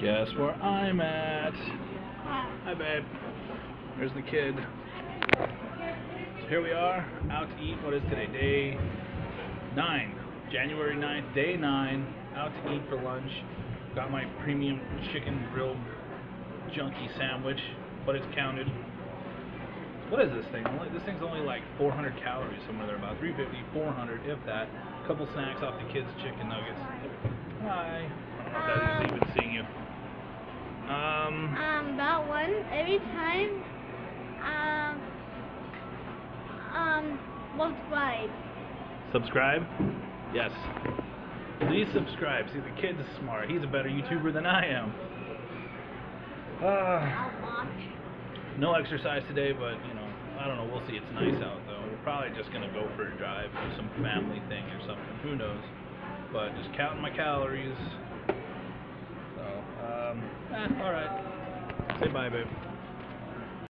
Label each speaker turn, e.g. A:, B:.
A: Guess where I'm at. Hi, babe. There's the kid. So here we are, out to eat. What is today? Day 9. January 9th, day 9. Out to eat for lunch. Got my premium chicken grilled junky sandwich, but it's counted. What is this thing? This thing's only like 400 calories, somewhere there, about 350, 400, if that. A couple snacks off the kids' chicken nuggets. Hi. I don't know if that is even seeing you. Um,
B: Um, that one, every time, um, um, subscribe.
A: subscribe? Yes. Please subscribe. See, the kid's smart. He's a better YouTuber than I am. Uh, no exercise today, but, you know, I don't know. We'll see. It's nice out, though. We're probably just going to go for a drive, do some family thing or something. Who knows? But just counting my calories. So, um, eh, alright. Say bye, babe.